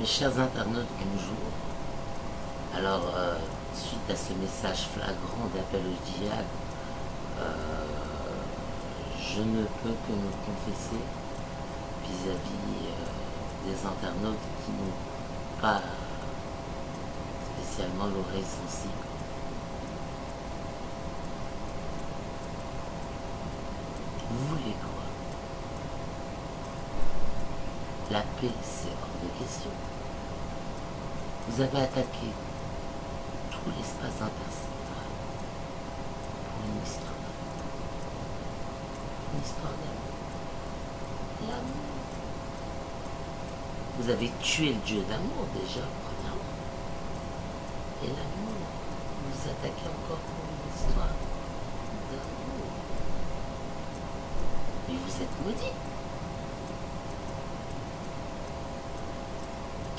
Mes chers internautes, bonjour. Alors, euh, suite à ce message flagrant d'appel au diable, euh, je ne peux que me confesser vis-à-vis euh, des internautes qui n'ont pas spécialement l'oreille sensible. Vous voulez quoi La paix, c'est hors de question. Vous avez attaqué tout l'espace intersidéral pour une histoire. Une histoire d'amour. L'amour. Vous avez tué le Dieu d'amour déjà, premièrement. Et l'amour, vous attaquez encore pour une histoire d'amour. Mais vous êtes maudit.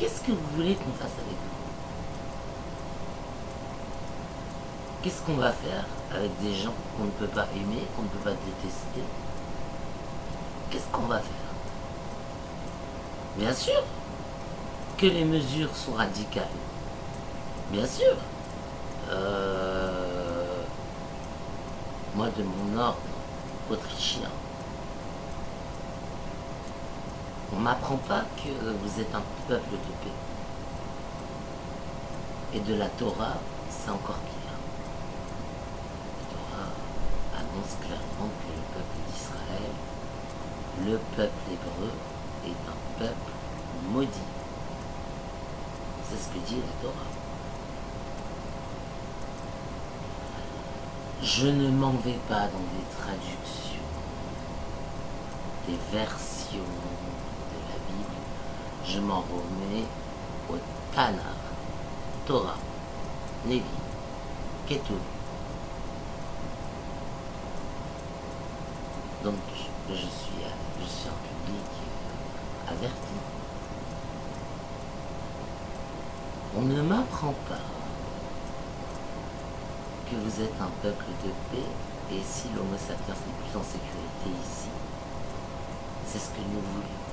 Qu'est-ce que vous voulez qu'on fasse avec vous Qu'est-ce qu'on va faire avec des gens qu'on ne peut pas aimer, qu'on ne peut pas détester Qu'est-ce qu'on va faire Bien sûr que les mesures sont radicales. Bien sûr. Euh, moi, de mon ordre autrichien, on m'apprend pas que vous êtes un peuple de paix. Et de la Torah, c'est encore pire. La Torah annonce clairement que le peuple d'Israël, le peuple hébreu, est un peuple maudit. C'est ce que dit la Torah. Je ne m'en vais pas dans des traductions, des versions. Je m'en remets au Tanakh, Torah, Lévi, Ketub. Donc, je suis, je suis un public averti. On ne m'apprend pas que vous êtes un peuple de paix et si l'homo sapiens n'est plus en sécurité ici, c'est ce que nous voulons.